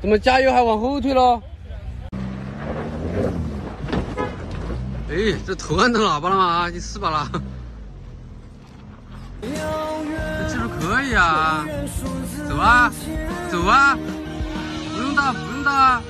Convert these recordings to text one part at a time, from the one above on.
怎么加油还往后退了？哎，这头按到喇叭了吗？你试把了。这技术可以啊！走啊，走啊！不用大，不用大。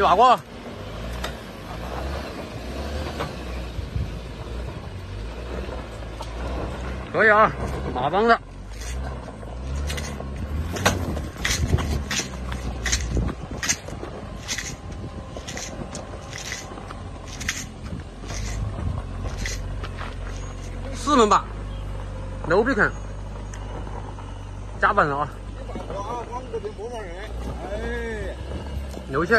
一把过，可以啊，马帮的，四轮把，牛逼肯，加本了啊！哎。牛气。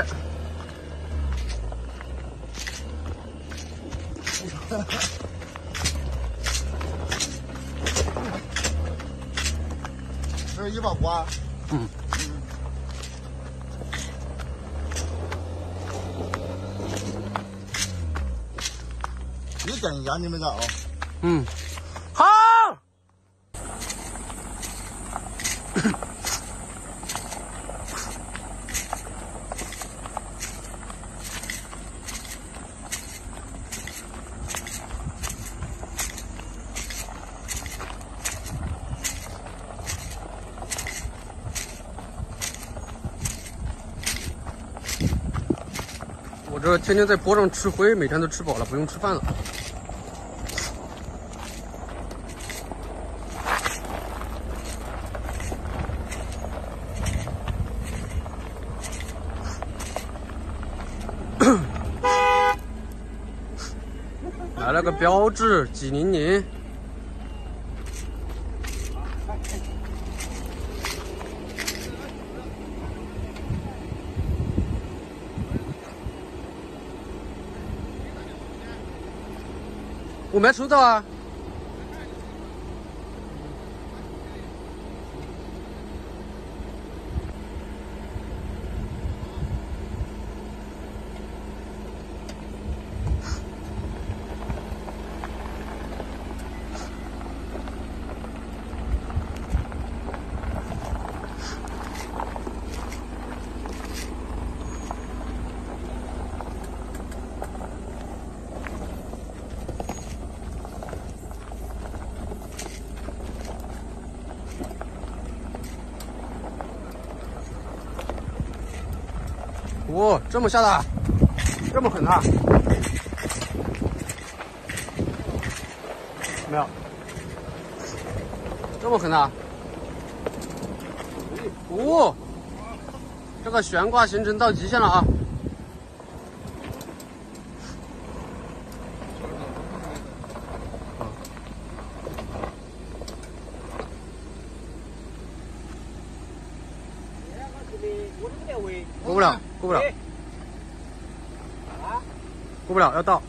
这是一把瓜。嗯。你等一下，你们的啊。嗯。这天天在坡上吃灰，每天都吃饱了，不用吃饭了。来了个标志，几零零。收到啊！哦，这么下的，这么狠啊！没有，这么狠啊！哦，这个悬挂行程到极限了啊！过不了，过不了，过不了，要倒。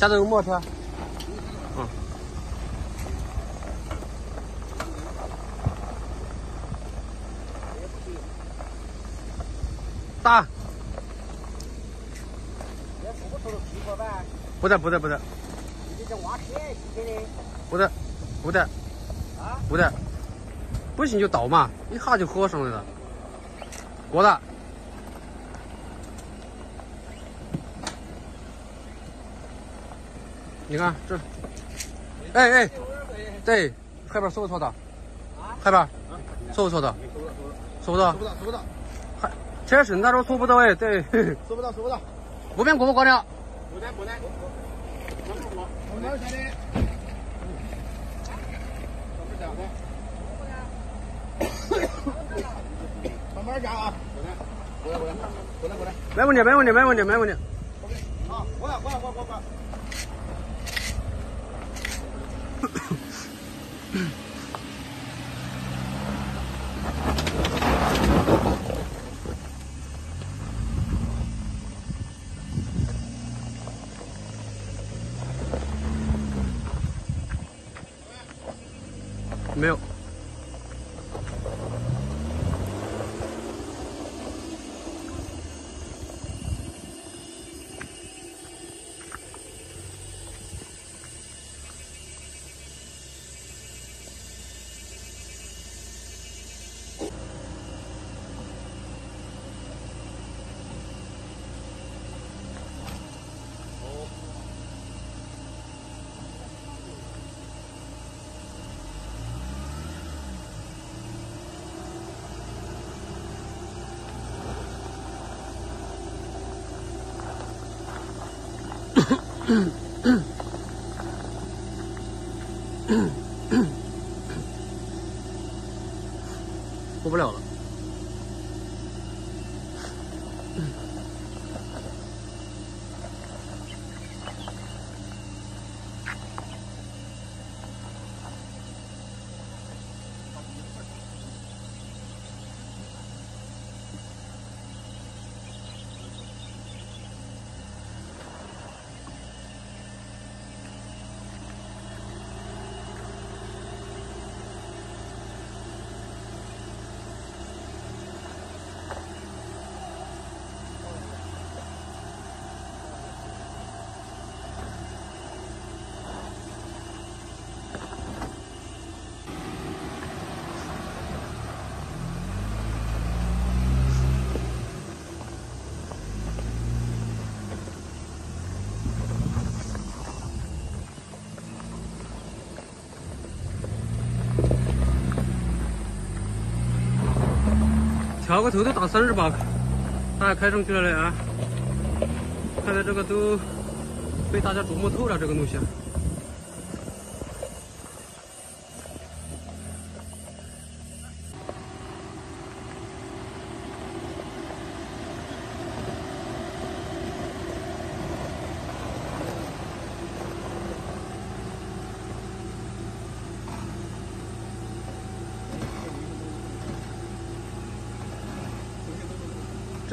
下头有摩托车。嗯。打。不得不得不得。不得不得。不得。不行就倒嘛，一下就喝上来了。过了。你看这，哎哎，对，海边错不错的？海边错不错的？错不到，收不到，收不到。还，这绳子都错不到哎，对。收不到，收不到。这边过不过了？过得过得。慢慢下的。慢慢下。慢慢下啊。过来过来过来过来。没问题，没问题，没问题，没问题。好，过来过来过来过来。Mm-hmm. 过不了了。调个头都打三十把，大家开上去了嘞啊！看来这个都被大家琢磨透了，这个东西。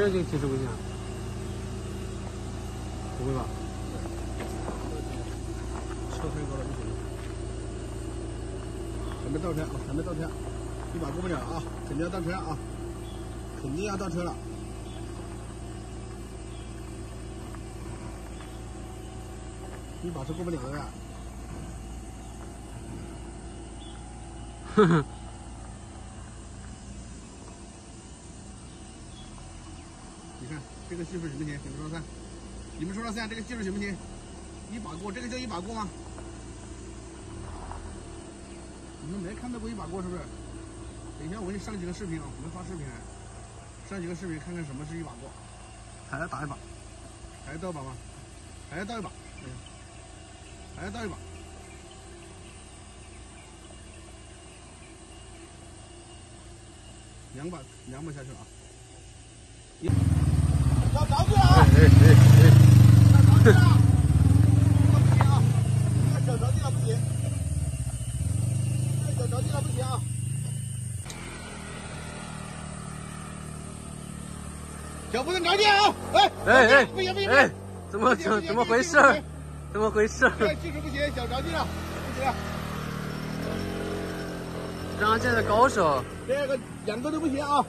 这就几十块钱？不会吧？车太高了不行。还没到车啊，还没到车，一把过不了啊，肯定要倒车啊，肯定要倒车了。一把是过不了的。哼哼。这个技术行不行？你们说算？你们说了算，这个技术行不行？一把过，这个叫一把过吗？你们没看到过一把过是不是？等一下我给你上几个视频啊，我们发视频，上几个视频看看什么是一把过。还要打一把？还要倒一把吗？还要倒一把？还要倒一把？两把，两把下去啊！找着急了啊！哎哎哎！着急了，不行啊！找着急了不行，找着急了不行啊！脚不能着地啊！哎哎哎！不行不行！哎，怎么怎怎么回事？怎么回事？技术不行，脚着地了，不行。张健的高手。这个两个都不行啊！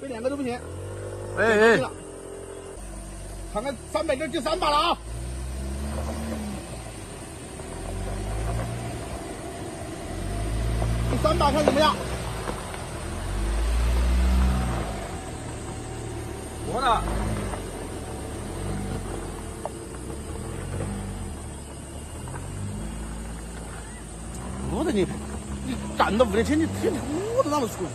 这两个都不行。哎哎，看看三百这第三把了啊！第三把看怎么样？我的？我的你，你站到五年前，你天天我都让他出去。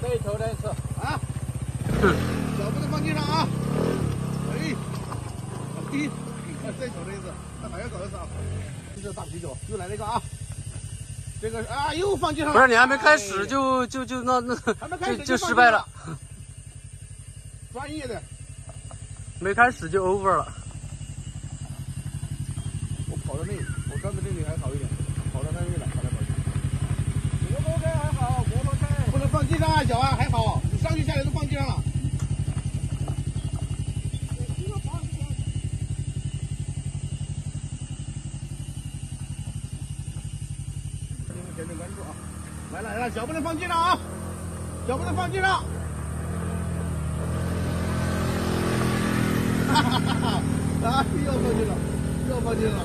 可以投这一次啊！脚不能放地上啊！哎。低，再小的意思，那还要搞一次啊！这是大啤酒，又来了一个啊！这个啊，又放地上了。不是你还没开始就就就那那还没开始 就就失败了，专业的。没开始就 over 了。我跑到那，我刚才那里还好一点，跑到那里了，跑来跑去。摩托车还好，摩托车不能放地上啊，脚啊还好，你上去下来都放地上了。点点关注啊！来了来了，脚不能放地上啊，脚不能放地上。哈哈哈哈！啊，又放地了，又放地了。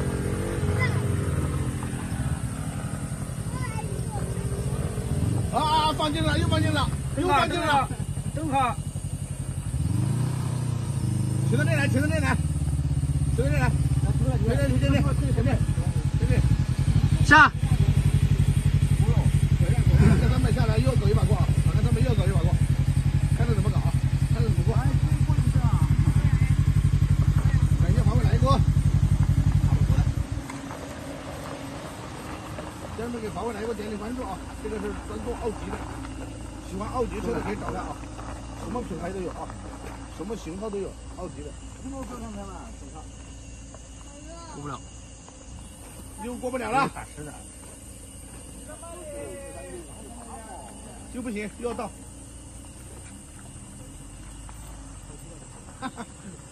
啊啊，放进了，又放进了，又放进了，正好，停到这来，停到这来，停到这来，停到这里，前面，前面，前面，下，看他们下来又走一把过啊，看他们又走一把过，看他怎么搞啊，看他怎么过。哎，过一下感谢华为来一锅，专门给华为来一锅点点关注啊，这个是专做奥迪的，喜欢奥迪车的可以找他啊，什么品牌都有啊，什么型号都有，奥迪的。过不了。又过不了了，就不行，又要到。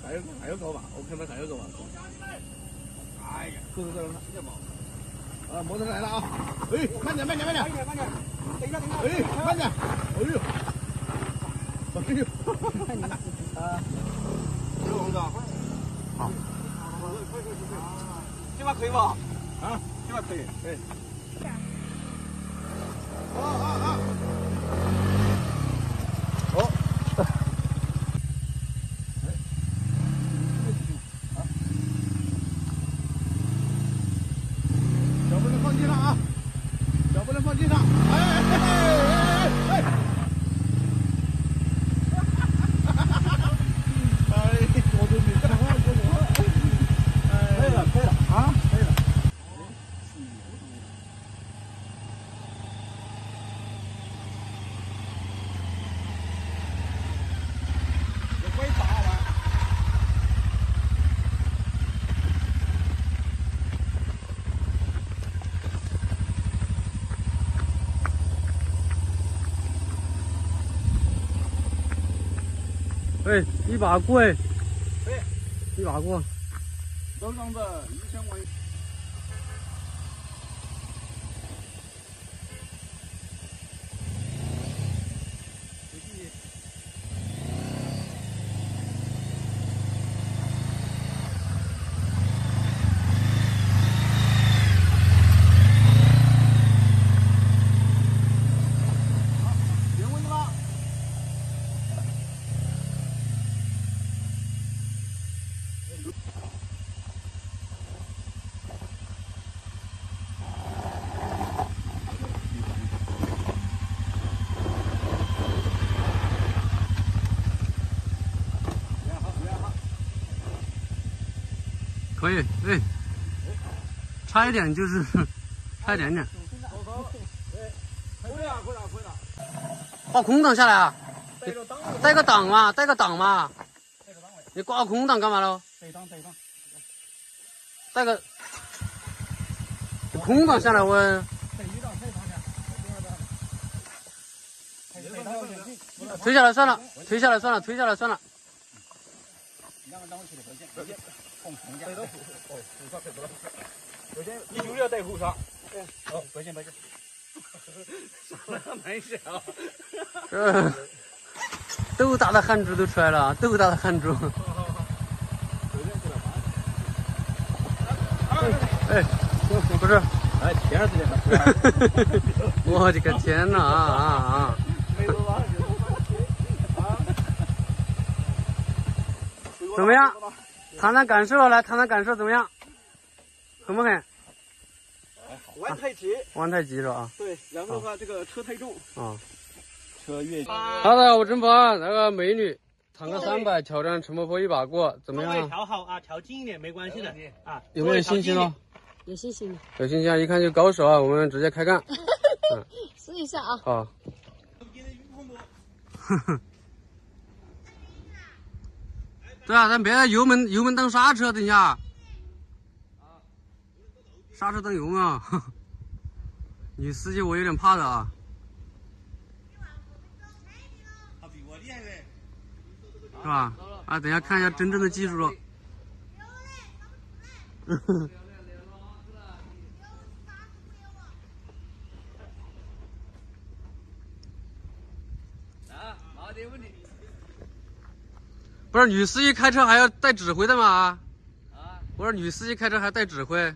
还有还有高吧？我看他还有高吧。哎呀，够了够了，啊，摩托车来了啊！哎，慢点慢点慢点，慢点慢点，等一下等一下，哎，慢点，哎呦，哎呦，啊，这个红哥，好，这把可以吧？啊，这把可以，可以。好好好！哦。脚不能放地上啊！脚不能放地上！哎哎哎哎哎！哎，我都没干活，我我。可以了，可以了啊，可以了。有龟打完。哎，一把过哎，哎，一把过。刚刚的可以，哎，差一点就是，差一点点。可以了，可以了。挂空挡下来啊？带个档，嘛，带个档嘛。你挂空挡干嘛喽？带档，带档。带个空挡下来问。带一档，带档的。带档的。推下来算了，推下来算了，推下来算了。两个档位去的保险，保哦，你就是要带后刹。哦，保险，保险。没事啊。嗯豆大的汗珠都出来了，豆大的汗珠。哎，不是，哎，天上是的。我的个天呐啊啊啊！怎么样？谈谈感受，来谈谈感受怎么样？狠不狠？玩太极，玩太极是吧？对，然后的话，这个车太重，啊。车越好的，我真宝那个美女躺个三百，挑战陈伯伯一把过，怎么样？调好啊，调近一点没关系的啊。有没有信心了？有信心。有信心啊！一看就高手啊！我们直接开干。嗯，试一下啊。好。对啊，咱别油门油门当刹车，等一下。刹车灯油啊？女司机，我有点怕的啊。是吧？啊，等下看一下真正的技术 了。啊，没问题。不是女司机开车还要带指挥的吗？啊？我说女司机开车还带指挥。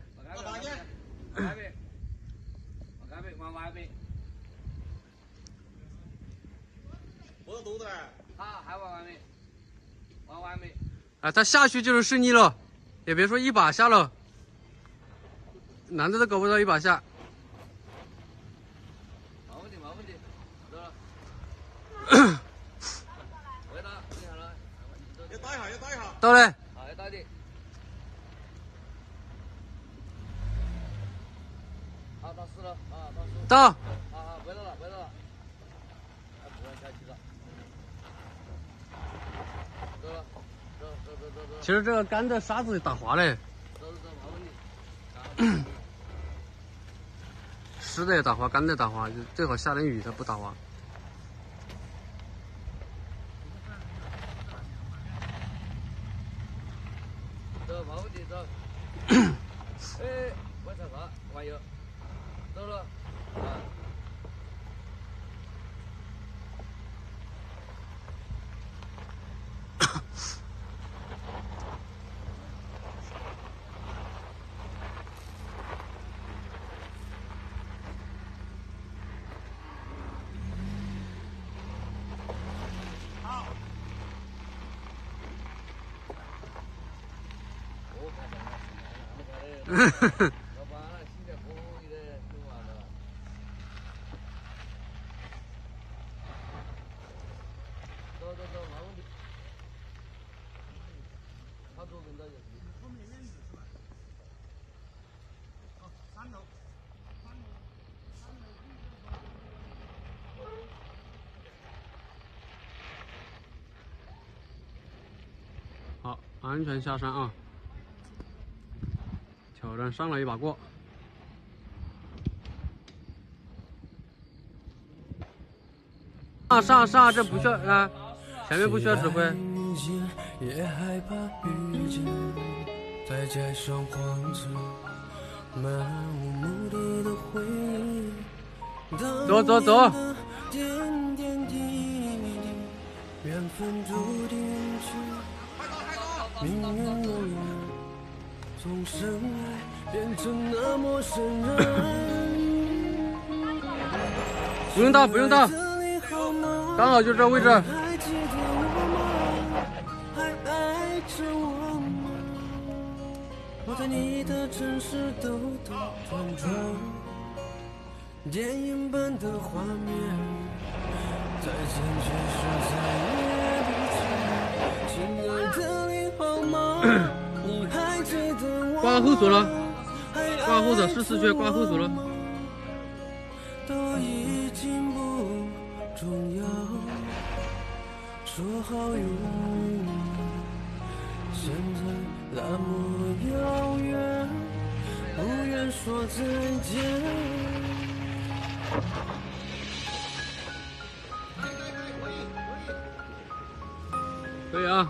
好，还玩完没？玩完没？啊，他下去就是胜利了，也别说一把下了，男的都搞不到一把下。没问题，没问题，走了。回答，要打一下，要打一下。到嘞。好，要打的。好，到四了，啊，到四。到。啊啊，回来了，回来了。不要下去了。其实这个杆的沙子打滑嘞，湿的也打滑，干的打滑，就最好下点雨它不打滑。走，没问题，走。哎，我操啥？玩意？走了。啊。呵呵呵。好，安全下山啊！挑战上来一把过，上上上，这不需要啊，前面不需要指挥。走走走。从深爱变成了陌生人。不用到，不用到，刚好就这位置。我在你的城市兜兜转转，电影般的画面，再见却是再也不见。亲爱的，挂后锁了，挂后锁十四圈，挂后锁了。都已经不重要，说好永远，现在那么遥远，不愿说再见。可以啊。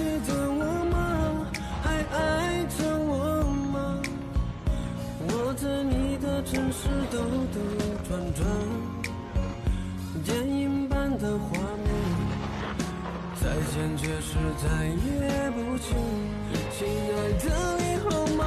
记得我吗？还爱着我吗？我在你的城市兜兜转转电影般的画面再见却是再也不见亲爱的你好吗？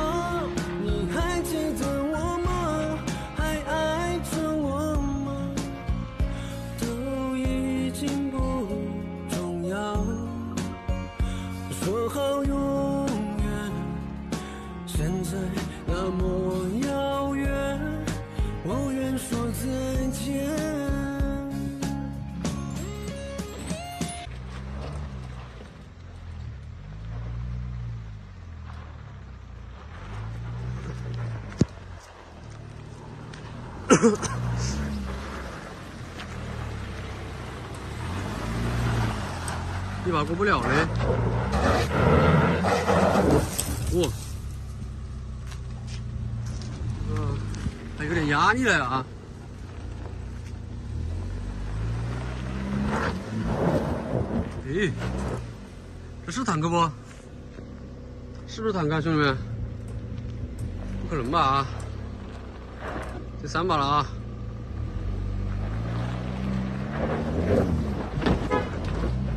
一把过不了嘞，哇，还有点压力了啊！诶，这是坦克不？是不是坦克，兄弟们？不可能吧啊！第三把了啊！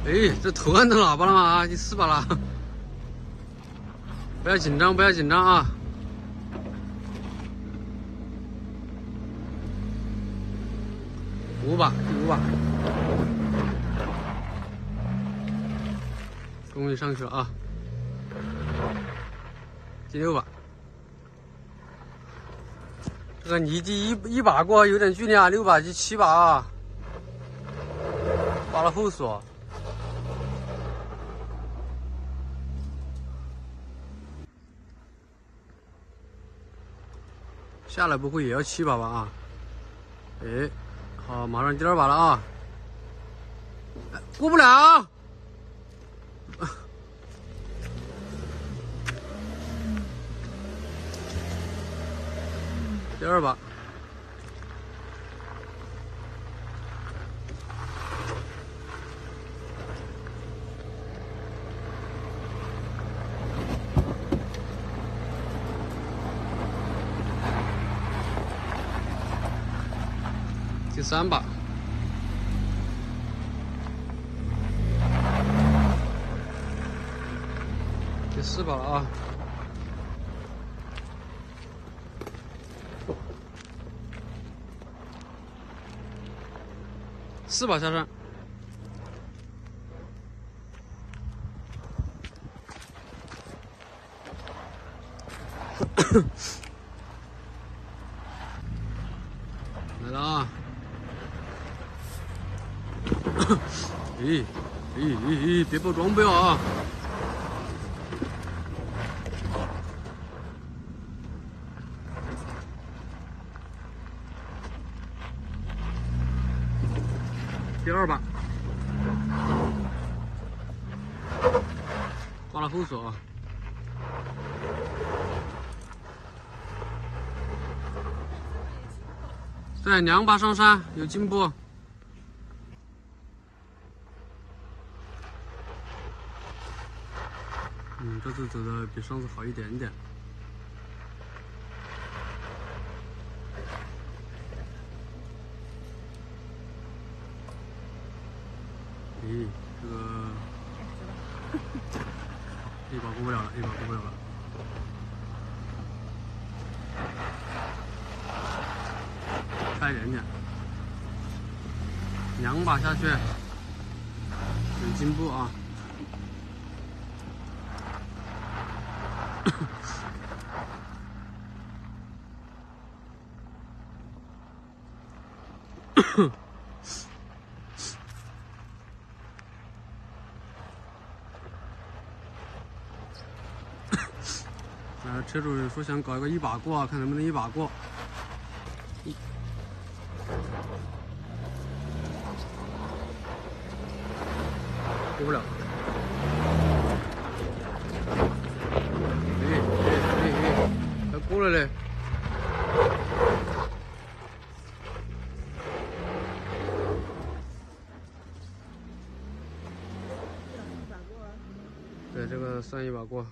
哎，这头按到喇叭了吗？啊，第四把了，不要紧张，不要紧张啊！五把，第五把，终于上去了啊！第六把。这个泥地一一把过有点距离啊，六把及七把啊，挂了后锁，下来不会也要七把吧啊？哎，好，马上第二把了啊，过不了。第二把，第三把，第四把了啊！四把下山，来了啊！咦咦咦咦，别爆装备啊！第二把，挂了后锁，两把上山有进步，嗯，这次走的比上次好一点点。咦，这个一把过不了了，一把过不了了，差一点点，下去，有进步啊。呃，车主说想搞一个一把过，看能不能一把过。过不了。哎哎哎哎，还过了嘞！对，这个算一把过。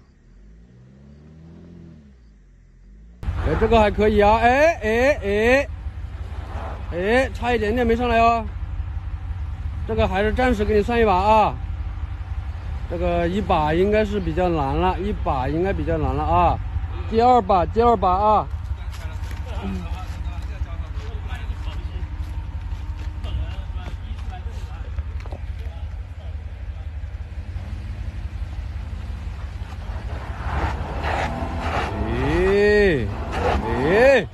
哎，这个还可以啊！哎哎哎，哎，差一点点没上来哦。这个还是暂时给你算一把啊。这个一把应该是比较难了，一把应该比较难了啊。第二把，第二把啊。哎哎，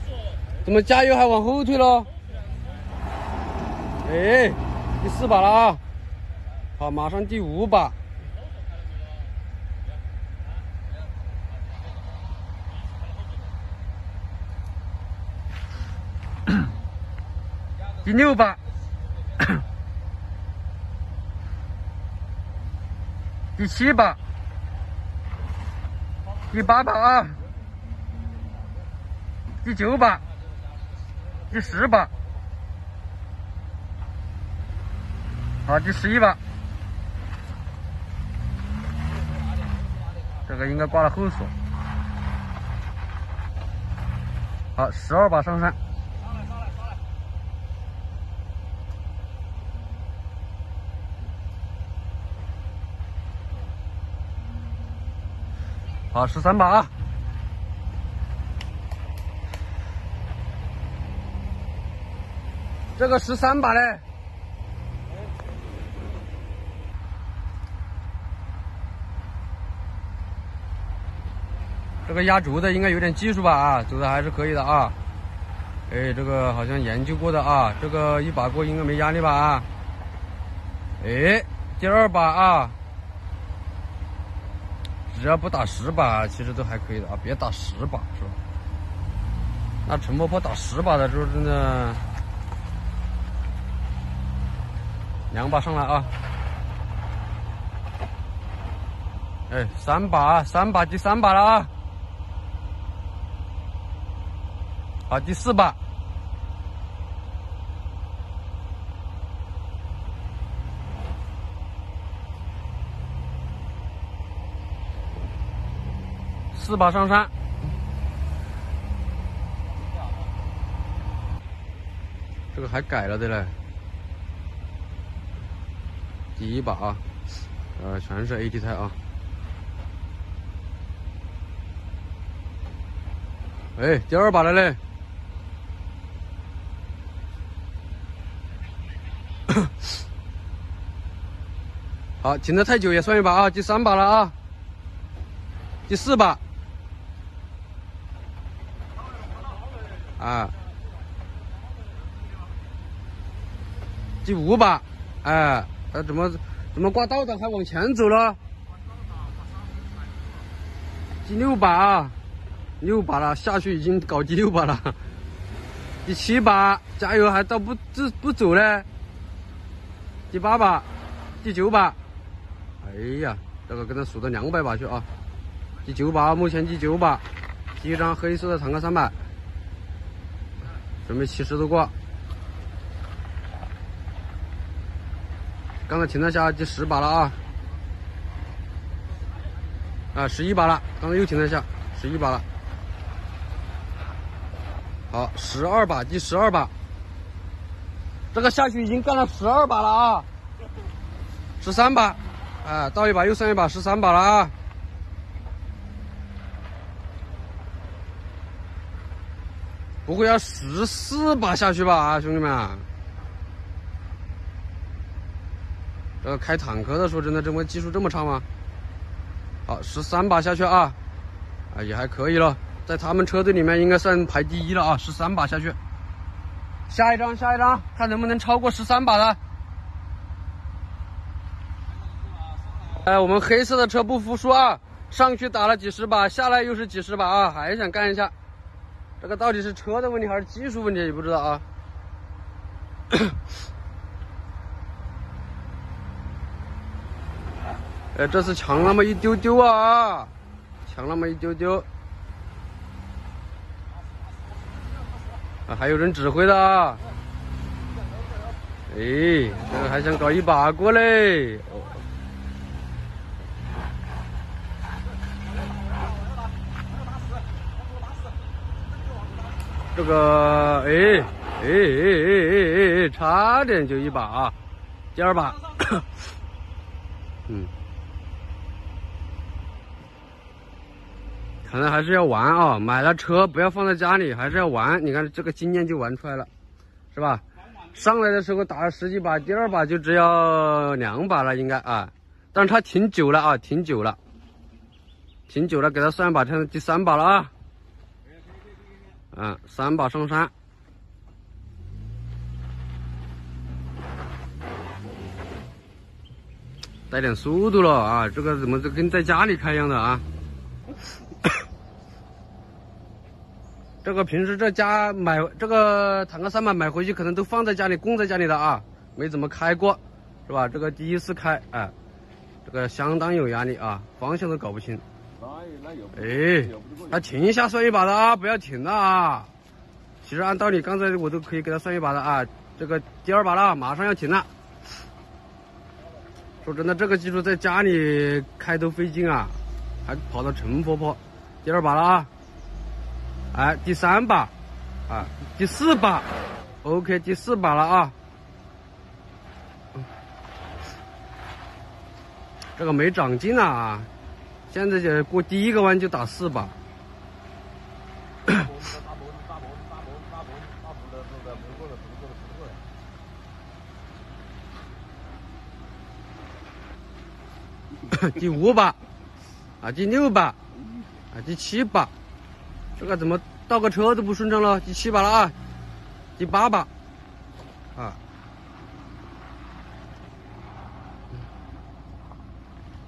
怎么加油还往后退了？哎，第四把了啊！好，马上第五把。第六把，第七把，第八把啊，第九把，第十把，好，第十一把，这个应该挂了后锁，好，十二把上山。好，十三把啊！这个十三把嘞，这个压轴的应该有点技术吧啊，走的还是可以的啊。哎，这个好像研究过的啊，这个一把过应该没压力吧啊。哎，第二把啊。只要不打十把，其实都还可以的啊！别打十把，是吧？那陈婆婆打十把的时候，真的两把上来啊！哎，三把，三把，第三把了啊！好，第四把。四把上山，这个还改了的嘞。第一把啊，呃，全是 AT 胎啊。哎，第二把了嘞。好，停的太久也算一把啊。第三把了啊，第四把。啊，第五把，哎，他，怎么怎么挂倒档还往前走了？第六把啊，六把了，下去已经搞第六把了。第七把，加油，还倒不不不走嘞。第八把，第九把，哎呀，这个给他数到两百把去啊。第九把，目前第九把，第一张黑色的坦克三百。准备起十字挂，刚才停了下第十把了啊，啊十一把了，刚才又停了一下十一把了，好十二把第十二把，这个下去已经干了十二把了啊，十三把，啊倒一把又上一把十三把了啊。不会要十四把下去吧，啊，兄弟们！这个开坦克的时候，真的这么技术这么差吗？好，十三把下去啊，啊，也还可以了，在他们车队里面应该算排第一了啊，十三把下去。下一张，下一张，看能不能超过十三把的。哎，我们黑色的车不服输啊，上去打了几十把，下来又是几十把啊，还想干一下。这个到底是车的问题还是技术问题也不知道啊！哎，这次强那么一丢丢啊，强那么一丢丢。啊，还有人指挥的啊！哎，这个还想搞一把过嘞！这个，哎，哎哎哎哎哎，差点就一把啊，第二把，嗯，可能还是要玩啊，买了车不要放在家里，还是要玩。你看这个经验就玩出来了，是吧？上来的时候打了十几把，第二把就只要两把了，应该啊，但是他挺久了啊，挺久了，挺久了，给他算一把，他第三把了啊。嗯，三把上山，带点速度了啊！这个怎么就跟在家里开一样的啊？这个平时这家买这个坦克三百买回去，可能都放在家里供在家里的啊，没怎么开过，是吧？这个第一次开，哎，这个相当有压力啊，方向都搞不清。哎，他停一下算一把的啊，不要停了啊。其实按道理刚才我都可以给他算一把的啊，这个第二把了，马上要停了。说真的，这个技术在家里开都费劲啊，还跑到陈婆婆。第二把了啊。哎，第三把，啊，第四把，OK，第四把了啊。这个没长进啊，现在就过第一个弯就打四把。第五把，啊，第六把，啊，第七把。这个怎么倒个车都不顺畅了？第七把了啊，第八把，啊，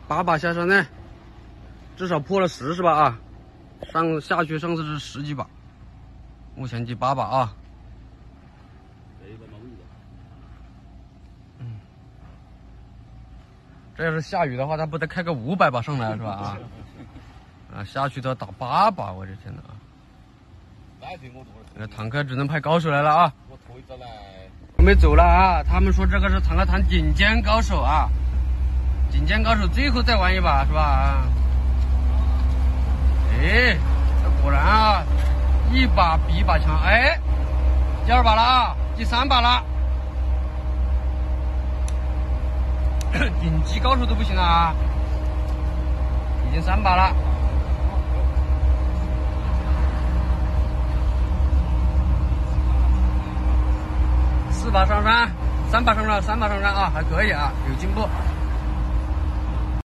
八把下山呢，至少破了十是吧？啊，上下去上次是十几把，目前第八把啊。嗯，这要是下雨的话，他不得开个五百把上来是吧？啊，啊，下去都要打八把，我的天哪！那坦克只能派高手来了啊！我备走了啊！他们说这个是坦克团顶尖高手啊，顶尖高手最后再玩一把是吧？啊！哎，这果然啊，一把比一把强。哎，第二把了啊，第三把了，顶级高手都不行了啊！已经三把了。四把上山，三把上山，三把上山啊，还可以啊，有进步。